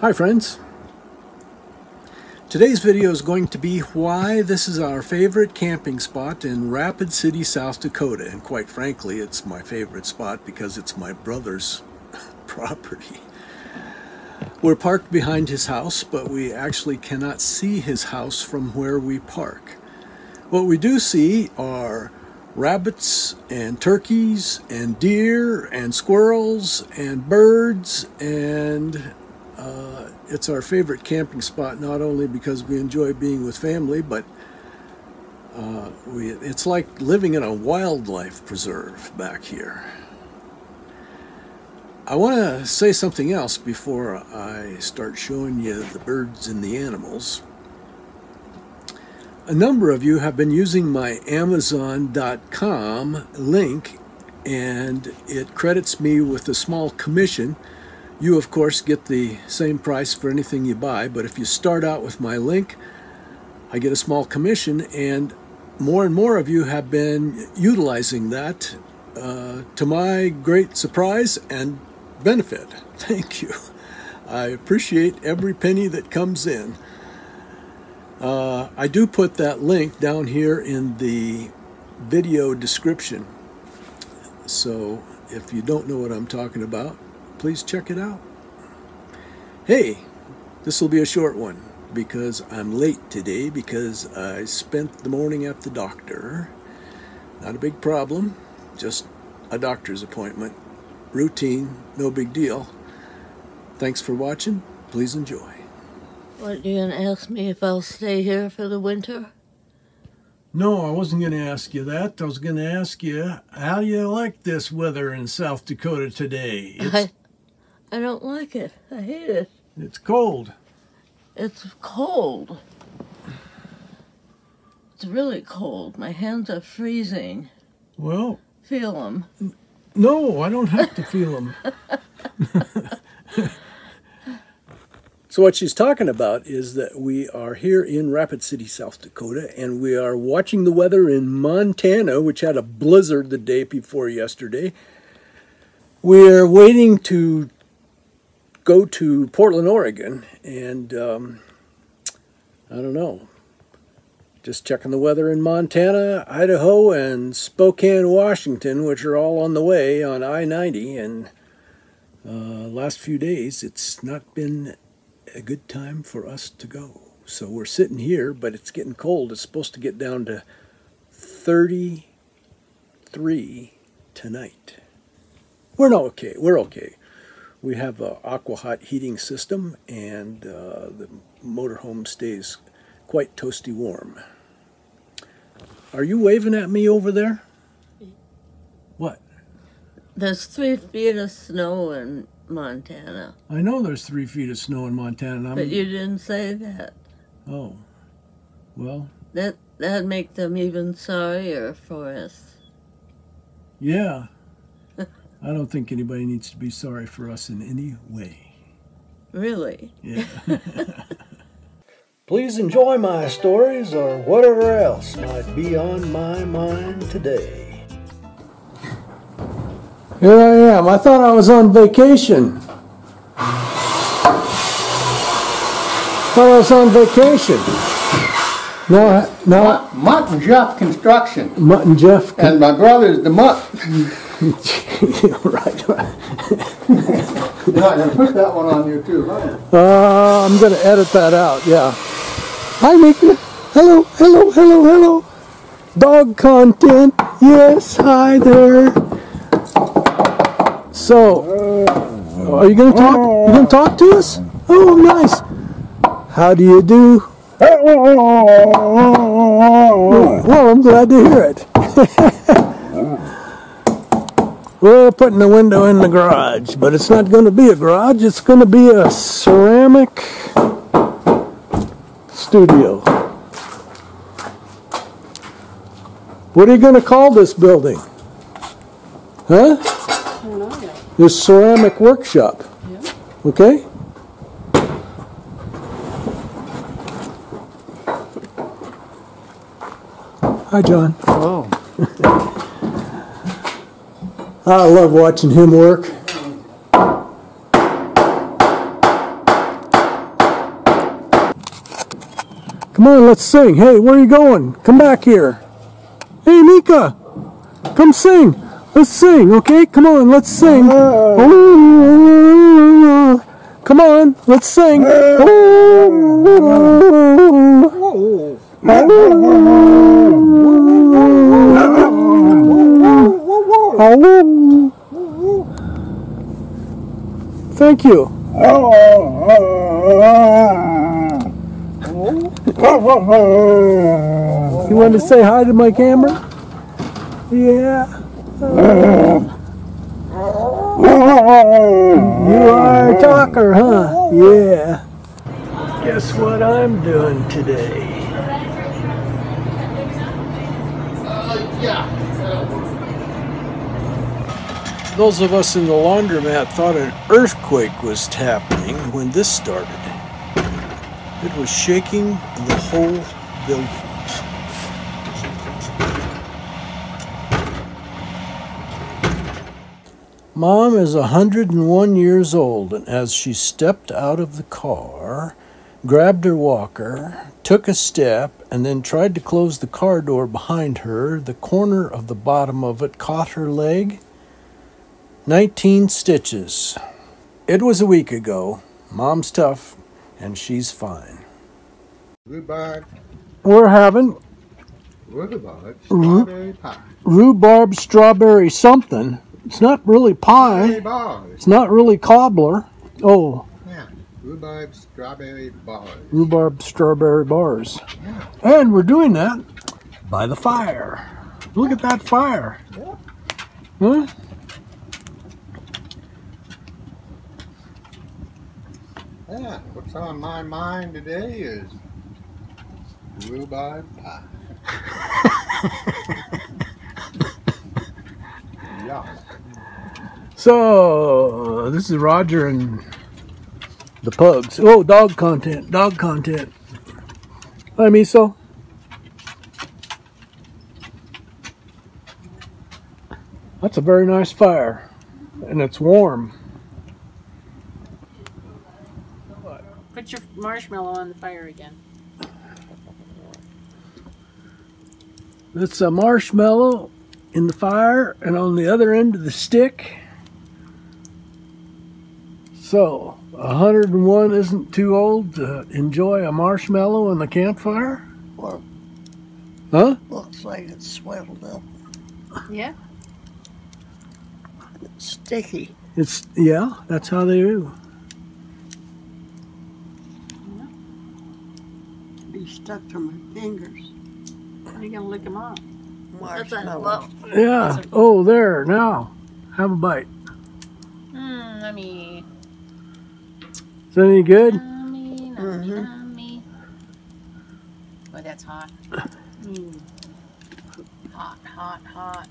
Hi friends. Today's video is going to be why this is our favorite camping spot in Rapid City, South Dakota. And quite frankly, it's my favorite spot because it's my brother's property. We're parked behind his house, but we actually cannot see his house from where we park. What we do see are rabbits and turkeys and deer and squirrels and birds and uh, it's our favorite camping spot not only because we enjoy being with family but uh, we, it's like living in a wildlife preserve back here. I want to say something else before I start showing you the birds and the animals. A number of you have been using my Amazon.com link and it credits me with a small commission. You, of course, get the same price for anything you buy, but if you start out with my link, I get a small commission, and more and more of you have been utilizing that uh, to my great surprise and benefit. Thank you. I appreciate every penny that comes in. Uh, I do put that link down here in the video description. So if you don't know what I'm talking about, please check it out. Hey, this will be a short one because I'm late today because I spent the morning at the doctor. Not a big problem, just a doctor's appointment. Routine, no big deal. Thanks for watching. Please enjoy. What, you gonna ask me if I'll stay here for the winter? No, I wasn't going to ask you that. I was going to ask you, how do you like this weather in South Dakota today? It's, I, I don't like it. I hate it. it's cold. It's cold. It's really cold. My hands are freezing. Well, Feel them. no, I don't have to feel them. so what she's talking about is that we are here in Rapid City, South Dakota, and we are watching the weather in Montana, which had a blizzard the day before yesterday. We're waiting to go to Portland, Oregon, and um, I don't know. Just checking the weather in Montana, Idaho, and Spokane, Washington, which are all on the way on I 90. And uh, last few days, it's not been a good time for us to go. So we're sitting here, but it's getting cold. It's supposed to get down to 33 tonight. We're not okay. We're okay. We have a aqua hot heating system, and uh, the motorhome stays quite toasty warm. Are you waving at me over there? What? There's three feet of snow in Montana, I know there's three feet of snow in Montana. I'm, but you didn't say that. oh, well, That that'd make them even sorrier for us. yeah. I don't think anybody needs to be sorry for us in any way. Really. Yeah. Please enjoy my stories or whatever else might be on my mind today. Here I am. I thought I was on vacation. Thought I was on vacation. No, no, Mutt and Jeff Construction, Mutt and Jeff. and my brother's the Mutt. Right, right. Yeah, I'm gonna put that one on you too, huh? Uh, I'm going to edit that out, yeah. Hi, Mika. Hello, hello, hello, hello. Dog content. Yes, hi there. So, are you going to talk? You going to talk to us? Oh, nice. How do you do? Well, I'm glad to hear it. We're putting a window in the garage, but it's not going to be a garage. It's going to be a ceramic studio. What are you going to call this building? Huh? This ceramic workshop. Okay? Hi, John. Oh. I love watching him work. Come on, let's sing. Hey, where are you going? Come back here. Hey, Mika, come sing. Let's sing, okay? Come on, let's sing. Oh, come on, let's sing. Thank you. You want to say hi to my camera? Yeah. You are a talker, huh? Yeah. Guess what I'm doing today? Uh, Those of us in the laundromat thought an earthquake was happening when this started. It was shaking the whole building. Mom is 101 years old, and as she stepped out of the car, grabbed her walker, took a step, and then tried to close the car door behind her, the corner of the bottom of it caught her leg. 19 stitches. It was a week ago. Mom's tough, and she's fine. Rhubarb, We're having rhubarb, strawberry pie. rhubarb strawberry something. It's not really pie. bars. It's not really cobbler. Oh, Yeah, rhubarb, strawberry bars. rhubarb strawberry bars. And we're doing that by the fire. Look at that fire. Yeah. Huh? Yeah, what's on my mind today is rhubarb pie. yeah. So, this is Roger and the pugs. Oh, dog content. Dog content. Hi, Miso. That's a very nice fire. And it's warm. Put your marshmallow on the fire again. It's a marshmallow in the fire and on the other end of the stick. So, 101 isn't too old to enjoy a marshmallow in the campfire? Well, Huh? looks like it's swelled up. Yeah. It's sticky. It's, yeah, that's how they do. Be stuck to my fingers. How are you gonna lick them off? Marshmallow. Yeah. Oh, there, now. Have a bite. Hmm, nummy. Is that any good? Nummy, nummy, Mhm. nummy. Oh, that's hot. Mm. Hot, hot, hot.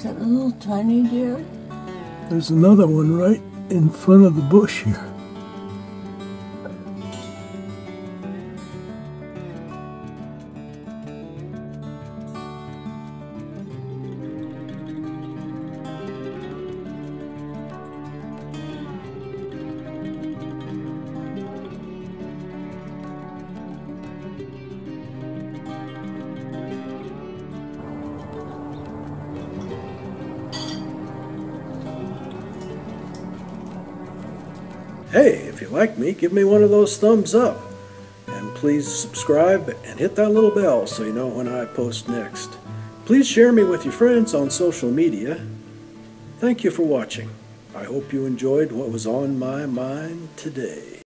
Is that a little tiny deer? There's another one right in front of the bush here. Like me, give me one of those thumbs up. And please subscribe and hit that little bell so you know when I post next. Please share me with your friends on social media. Thank you for watching. I hope you enjoyed what was on my mind today.